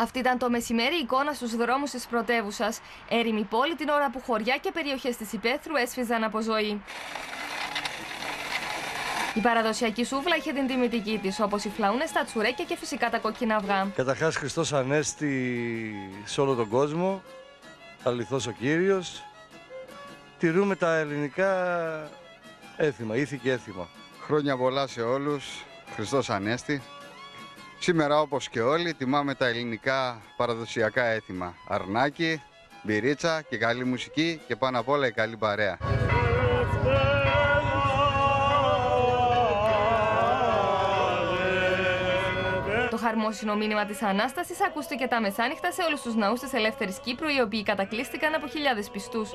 Αυτή ήταν το μεσημέρι εικόνα στους δρόμους της πρωτεύουσας. Έρημη πόλη την ώρα που χωριά και περιοχές της Υπέθρου έσφιζαν από ζωή. Η παραδοσιακή σούβλα είχε την τιμητική τη, όπως οι φλαούνες, τα τσουρέκια και φυσικά τα κόκκινα αυγά. Καταρχάς, Χριστός Ανέστη σε όλο τον κόσμο. Αληθώς ο Κύριος. Τηρούμε τα ελληνικά έθιμα, ήθη και έθιμα. Χρόνια πολλά σε όλους. Χριστός Ανέστη. Σήμερα όπως και όλοι τιμάμε τα ελληνικά παραδοσιακά έθιμα. Αρνάκι, μπυρίτσα και καλή μουσική και πάνω απ' όλα η καλή παρέα. Το χαρμόσυνο μήνυμα της Ανάστασης ακούστηκε τα μεσάνυχτα σε όλους τους ναούς της Ελεύθερης Κύπρου, οι οποίοι κατακλείστηκαν από χιλιάδες πιστούς.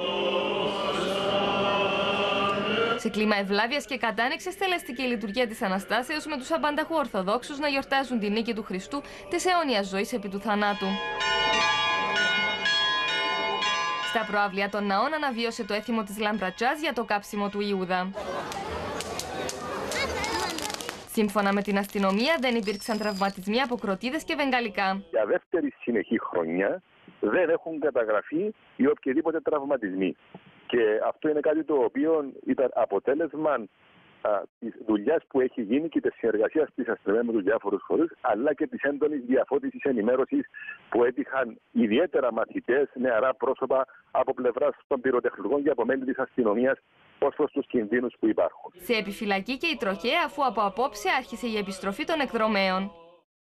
Σε κλίμα ευλάβειας και κατάνοιξης στελεστική η λειτουργία της Αναστάσεως με τους απανταχού Ορθοδόξους να γιορτάζουν την νίκη του Χριστού της αιώνια ζωής επί του θανάτου. Στα προάβλια των ναών αναβίωσε το έθιμο της Λαμπρατζάς για το κάψιμο του Ιούδα. Σύμφωνα με την αστυνομία, δεν υπήρξαν τραυματισμοί από κροτίδες και βεγγαλικά. Για δεύτερη συνεχή χρονιά δεν έχουν καταγραφεί οι οποιοδήποτε τραυματισμοί. Και αυτό είναι κάτι το οποίο ήταν αποτέλεσμα της δουλειάς που έχει γίνει και της συνεργασίας της αστυνομίας με τους διάφορους φορείς, αλλά και της έντονης διαφώτισης ενημέρωσης που έτυχαν ιδιαίτερα μαθητές, νεαρά πρόσωπα από πλευράς των πυροτεχνικών και από μέλη της αστυνομίας ως προς τους κινδύνους που υπάρχουν. Σε επιφυλακή και η τροχέα, αφού από απόψε άρχισε η επιστροφή των εκδρομέων.